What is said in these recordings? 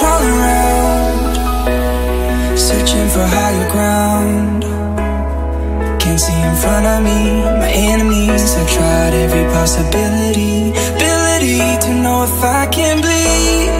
crawling around, searching for higher ground. Can't see in front of me, my enemies. I've tried every possibility, ability to know if I can bleed.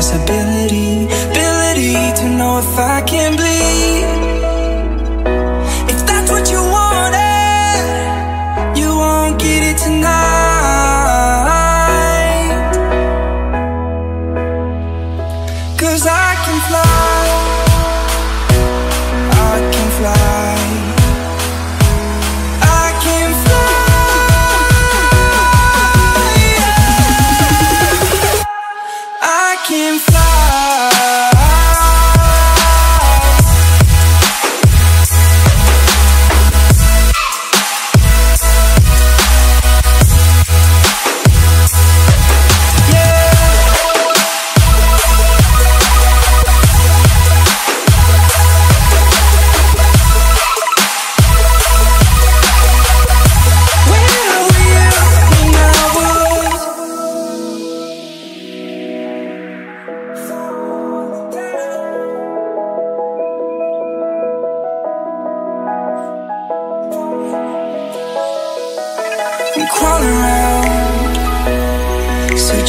possibility, ability to know if I can bleed.